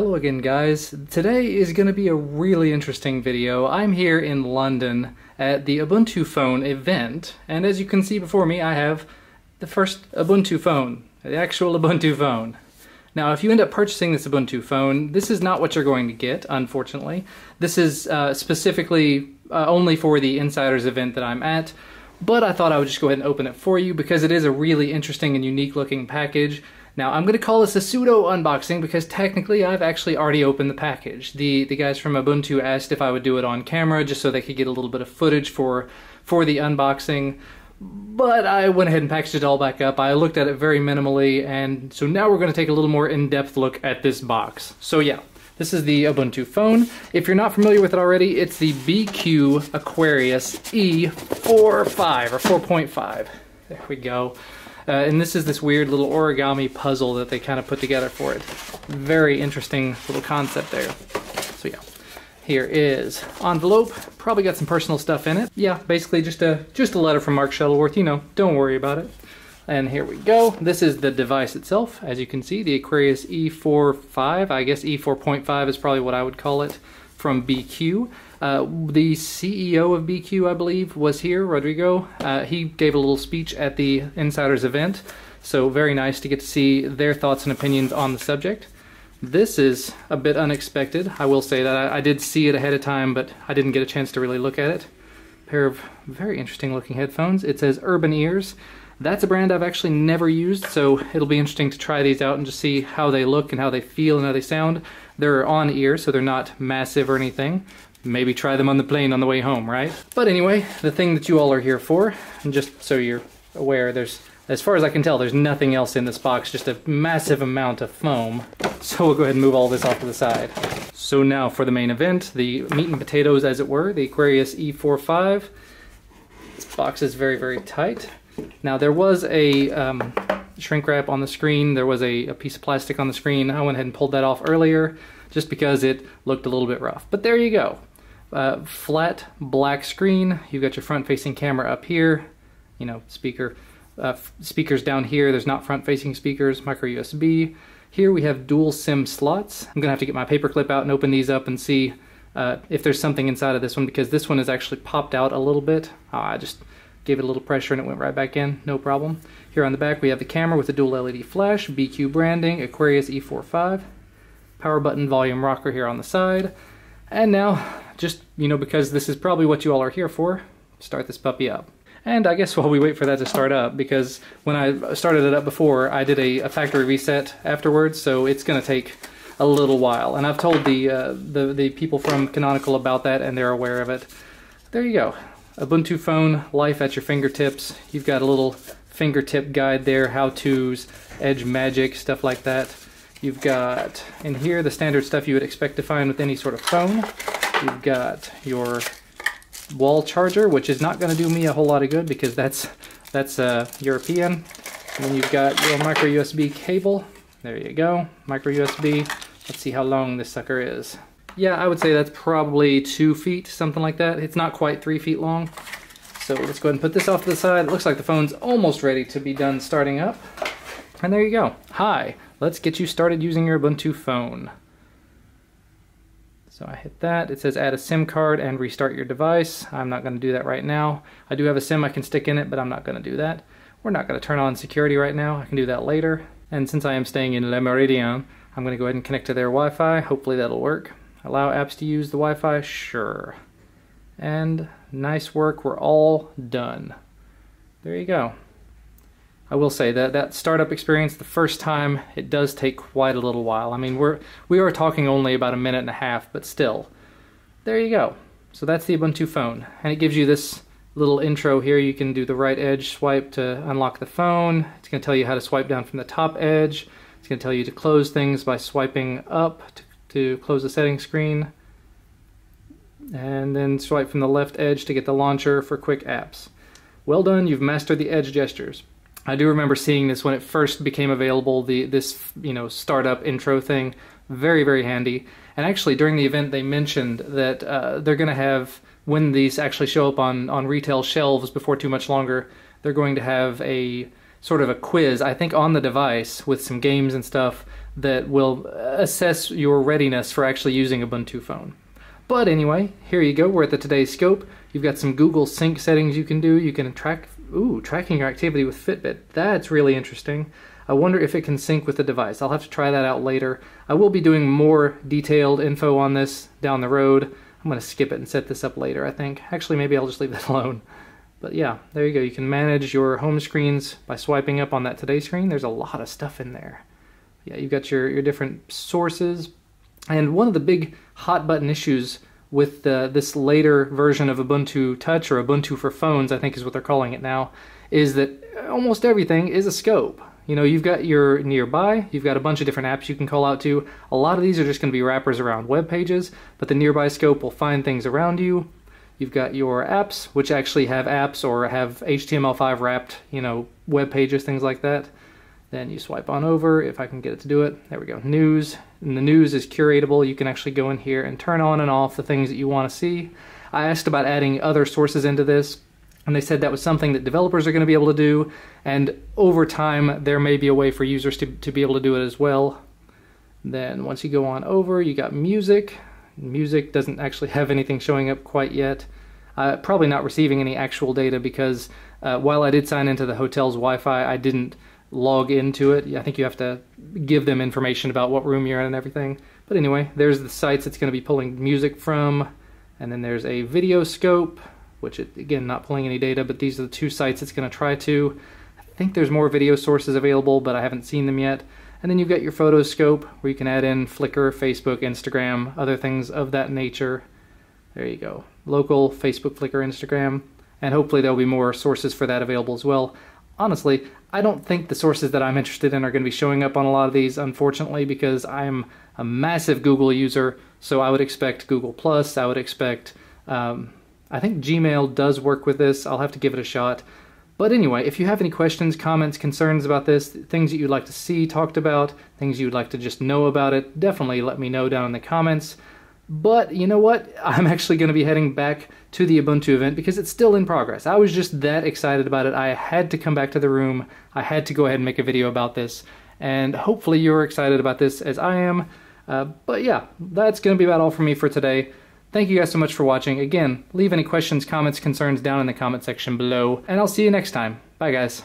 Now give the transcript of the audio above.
Hello again guys. Today is going to be a really interesting video. I'm here in London at the Ubuntu Phone event and as you can see before me I have the first Ubuntu phone, the actual Ubuntu phone. Now if you end up purchasing this Ubuntu phone, this is not what you're going to get unfortunately. This is uh, specifically uh, only for the Insiders event that I'm at but I thought I would just go ahead and open it for you because it is a really interesting and unique looking package. Now I'm going to call this a pseudo unboxing because technically I've actually already opened the package. The the guys from Ubuntu asked if I would do it on camera just so they could get a little bit of footage for for the unboxing. But I went ahead and packaged it all back up. I looked at it very minimally and so now we're going to take a little more in-depth look at this box. So yeah, this is the Ubuntu phone. If you're not familiar with it already, it's the BQ Aquaris E45 or 4.5. There we go. Uh, and this is this weird little origami puzzle that they kind of put together for it. Very interesting little concept there. So yeah, here is envelope. Probably got some personal stuff in it. Yeah, basically just a just a letter from Mark Shuttleworth. You know, don't worry about it. And here we go. This is the device itself. As you can see, the Aquaris E45. I guess E4.5 is probably what I would call it from BQ. Uh, the CEO of BQ, I believe, was here, Rodrigo. Uh, he gave a little speech at the Insiders event, so very nice to get to see their thoughts and opinions on the subject. This is a bit unexpected, I will say that. I, I did see it ahead of time, but I didn't get a chance to really look at it. A pair of very interesting looking headphones. It says Urbanears. That's a brand I've actually never used, so it'll be interesting to try these out and just see how they look and how they feel and how they sound. They're on ear, so they're not massive or anything. Maybe try them on the plane on the way home, right? But anyway, the thing that you all are here for, and just so you're aware, there's, as far as I can tell, there's nothing else in this box, just a massive amount of foam. So we'll go ahead and move all this off to the side. So now for the main event, the meat and potatoes as it were, the Aquaris E45. This box is very, very tight. Now there was a um, shrink wrap on the screen, there was a, a, piece of plastic on the screen. I went ahead and pulled that off earlier just because it looked a little bit rough. But there you go. Uh, flat black screen. You've got your front facing camera up here. You know, speaker uh, speakers down here. There's not front facing speakers, micro USB. Here we have dual SIM slots. I'm gonna have to get my paperclip out and open these up and see uh, if there's something inside of this one because this one is actually popped out a little bit. Oh, I just Gave it a little pressure and it went right back in, no problem. Here on the back we have the camera with the dual LED flash, BQ branding, Aquaris E45, power button volume rocker here on the side. And now, just, you know, because this is probably what you all are here for, start this puppy up. And I guess while we wait for that to start up, because when I started it up before, I did a, a factory reset afterwards, so it's going to take a little while. And I've told the, uh, the, the people from Canonical about that, and they're aware of it. There you go. Ubuntu phone, life at your fingertips. You've got a little fingertip guide there, how-tos, edge magic, stuff like that. You've got in here the standard stuff you would expect to find with any sort of phone. You've got your wall charger, which is not going to do me a whole lot of good because that's that's uh, European. And then you've got your micro USB cable. There you go, micro USB. Let's see how long this sucker is. Yeah, I would say that's probably two feet, something like that. It's not quite three feet long. So let's go ahead and put this off to the side. It looks like the phone's almost ready to be done starting up. And there you go. Hi, let's get you started using your Ubuntu phone. So I hit that. It says add a SIM card and restart your device. I'm not going to do that right now. I do have a SIM I can stick in it, but I'm not going to do that. We're not going to turn on security right now. I can do that later. And since I am staying in Le Méridien, I'm going to go ahead and connect to their Wi-Fi. Hopefully that'll work. Allow apps to use the Wi-Fi? Sure. And nice work, we're all done. There you go. I will say that that startup experience the first time it does take quite a little while. I mean we're we are talking only about a minute and a half, but still. There you go. So that's the Ubuntu phone. And it gives you this little intro here. You can do the right edge swipe to unlock the phone. It's going to tell you how to swipe down from the top edge. It's going to tell you to close things by swiping up to to close the settings screen and then swipe from the left edge to get the launcher for quick apps. Well done, you've mastered the edge gestures. I do remember seeing this when it first became available, the this you know startup intro thing, very very handy. And actually during the event they mentioned that uh, they're going to have when these actually show up on on retail shelves before too much longer, they're going to have a sort of a quiz, I think on the device with some games and stuff that will assess your readiness for actually using Ubuntu phone. But anyway, here you go. We're at the today's scope. You've got some Google Sync settings you can do. You can track, ooh, tracking your activity with Fitbit. That's really interesting. I wonder if it can sync with the device. I'll have to try that out later. I will be doing more detailed info on this down the road. I'm going to skip it and set this up later, I think. Actually, maybe I'll just leave that alone. But yeah, there you go. You can manage your home screens by swiping up on that today screen. There's a lot of stuff in there. Yeah, you've got your, your different sources. And one of the big hot button issues with this later version of Ubuntu Touch or Ubuntu for phones, I think is what they're calling it now, is that almost everything is a scope. You know, you've got your nearby, you've got a bunch of different apps you can call out to. A lot of these are just going to be wrappers around web pages, but the nearby scope will find things around you. You've got your apps, which actually have apps or have HTML5 wrapped, you know, web pages, things like that. Then you swipe on over, if I can get it to do it. There we go. News. And the news is curatable. You can actually go in here and turn on and off the things that you want to see. I asked about adding other sources into this, and they said that was something that developers are going to be able to do. And over time, there may be a way for users to, to be able to do it as well. Then once you go on over, you got music. Music doesn't actually have anything showing up quite yet. Uh, probably not receiving any actual data because uh, while I did sign into the hotel's Wi-Fi, I didn't log into it. I think you have to give them information about what room you're in and everything. But anyway, there's the sites it's going to be pulling music from. And then there's a video scope, which it, again, not pulling any data, but these are the two sites it's going to try to. I think there's more video sources available, but I haven't seen them yet. And then you've got your photo scope where you can add in Flickr, Facebook, Instagram, other things of that nature. There you go. Local, Facebook, Flickr, Instagram. And hopefully there'll be more sources for that available as well honestly, I don't think the sources that I'm interested in are going to be showing up on a lot of these, unfortunately, because I'm a massive Google user. So I would expect Google Plus. I would expect. Um, I think Gmail does work with this. I'll have to give it a shot. But anyway, if you have any questions, comments, concerns about this, things that you'd like to see talked about, things you'd like to just know about it, definitely let me know down in the comments. But you know what? I'm actually going to be heading back to the Ubuntu event because it's still in progress. I was just that excited about it. I had to come back to the room. I had to go ahead and make a video about this. And hopefully you're excited about this as I am. Uh, but yeah, that's going to be about all for me for today. Thank you guys so much for watching. Again, leave any questions, comments, concerns down in the comment section below. And I'll see you next time. Bye guys.